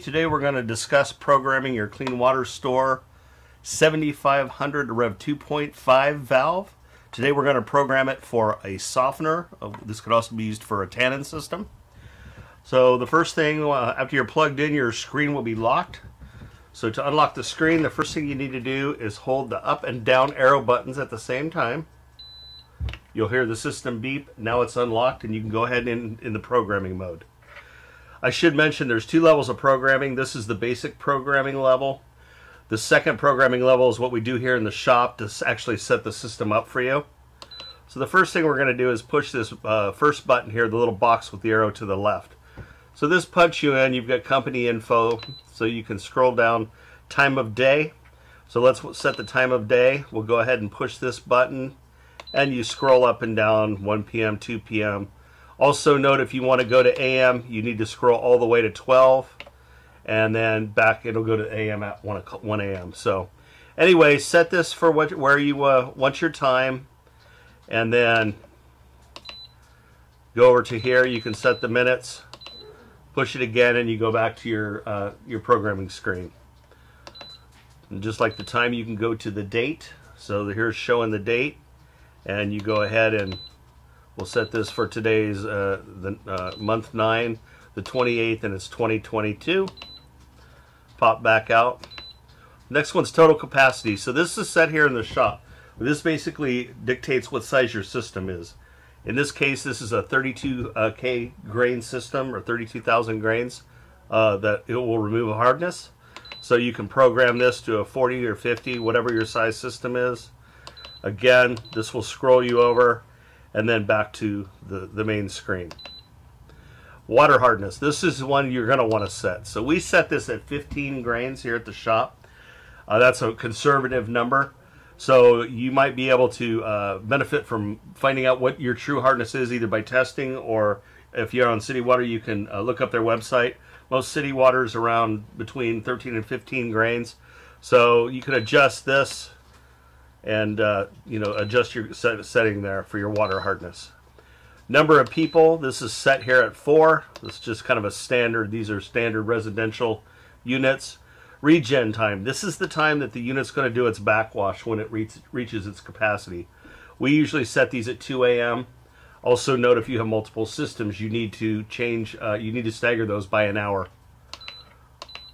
Today we're going to discuss programming your clean water store 7500 Rev 2.5 valve. Today we're going to program it for a softener. This could also be used for a tannin system. So the first thing, uh, after you're plugged in, your screen will be locked. So to unlock the screen, the first thing you need to do is hold the up and down arrow buttons at the same time. You'll hear the system beep. Now it's unlocked and you can go ahead in, in the programming mode. I should mention there's two levels of programming. This is the basic programming level. The second programming level is what we do here in the shop to actually set the system up for you. So the first thing we're going to do is push this uh, first button here, the little box with the arrow to the left. So this punch you in, you've got company info, so you can scroll down time of day. So let's set the time of day. We'll go ahead and push this button and you scroll up and down 1 p.m., 2 p.m., also note if you want to go to AM, you need to scroll all the way to 12 and then back it'll go to AM at 1, 1 a.m. So anyway, set this for what, where you uh, want your time and then go over to here. You can set the minutes, push it again, and you go back to your, uh, your programming screen. And just like the time, you can go to the date. So here's showing the date and you go ahead and We'll set this for today's uh, the uh, month 9, the 28th, and it's 2022. Pop back out. Next one's total capacity. So this is set here in the shop. This basically dictates what size your system is. In this case, this is a 32K grain system, or 32,000 grains, uh, that it will remove hardness. So you can program this to a 40 or 50, whatever your size system is. Again, this will scroll you over and then back to the, the main screen. Water hardness. This is one you're going to want to set. So we set this at 15 grains here at the shop. Uh, that's a conservative number. So you might be able to uh, benefit from finding out what your true hardness is either by testing or if you're on City Water, you can uh, look up their website. Most City Water is around between 13 and 15 grains. So you can adjust this and uh, you know adjust your set, setting there for your water hardness. Number of people, this is set here at four. This is just kind of a standard. These are standard residential units. Regen time. This is the time that the unit's going to do its backwash when it reach, reaches its capacity. We usually set these at 2 a.m. Also note if you have multiple systems, you need to change, uh, you need to stagger those by an hour.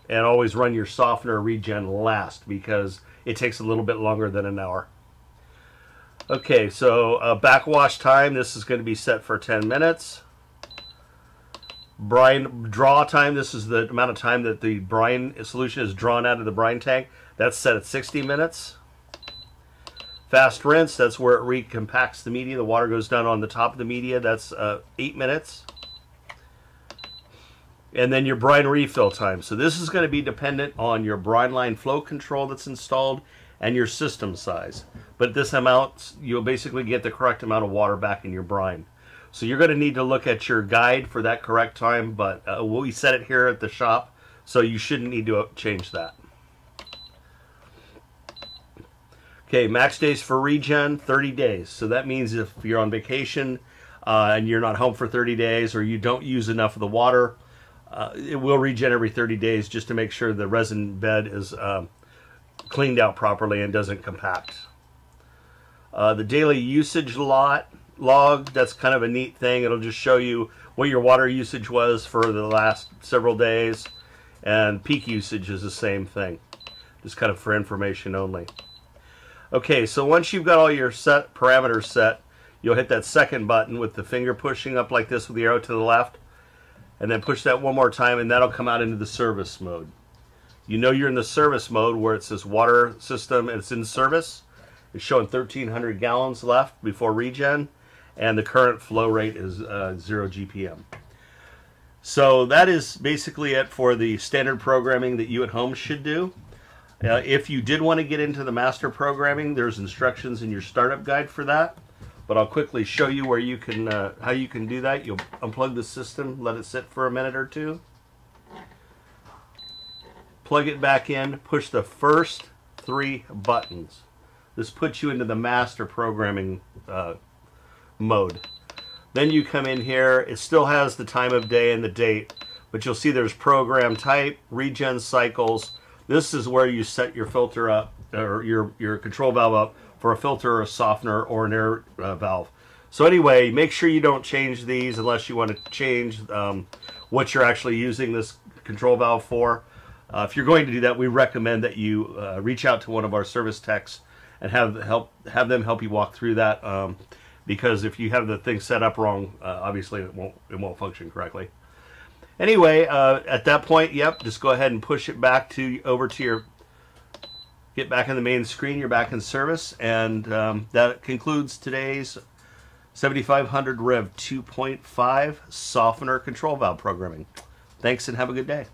And always run your softener regen last because it takes a little bit longer than an hour. Okay, so uh, backwash time, this is going to be set for 10 minutes. Brine draw time, this is the amount of time that the brine solution is drawn out of the brine tank. That's set at 60 minutes. Fast rinse, that's where it recompacts the media. The water goes down on the top of the media. That's uh, 8 minutes and then your brine refill time. So this is going to be dependent on your brine line flow control that's installed and your system size. But this amount, you'll basically get the correct amount of water back in your brine. So you're going to need to look at your guide for that correct time, but uh, we set it here at the shop, so you shouldn't need to change that. Okay, max days for regen, 30 days. So that means if you're on vacation uh, and you're not home for 30 days or you don't use enough of the water, uh, it will regen every 30 days just to make sure the resin bed is um, cleaned out properly and doesn't compact. Uh, the daily usage lot log, that's kind of a neat thing. It'll just show you what your water usage was for the last several days. And peak usage is the same thing, just kind of for information only. Okay, so once you've got all your set parameters set, you'll hit that second button with the finger pushing up like this with the arrow to the left and then push that one more time and that'll come out into the service mode. You know you're in the service mode where it says water system and it's in service. It's showing 1300 gallons left before regen and the current flow rate is uh, 0 GPM. So that is basically it for the standard programming that you at home should do. Uh, if you did want to get into the master programming, there's instructions in your startup guide for that but I'll quickly show you where you can uh, how you can do that. You'll unplug the system, let it sit for a minute or two. Plug it back in, push the first three buttons. This puts you into the master programming uh, mode. Then you come in here, it still has the time of day and the date, but you'll see there's program type, regen cycles. This is where you set your filter up or your, your control valve up for a filter or a softener or an air uh, valve. So anyway, make sure you don't change these unless you want to change um, what you're actually using this control valve for. Uh, if you're going to do that, we recommend that you uh, reach out to one of our service techs and have help have them help you walk through that. Um, because if you have the thing set up wrong, uh, obviously it won't it won't function correctly. Anyway, uh, at that point, yep, just go ahead and push it back to over to your get back on the main screen. You're back in service, and um, that concludes today's 7500 Rev 2.5 softener control valve programming. Thanks and have a good day.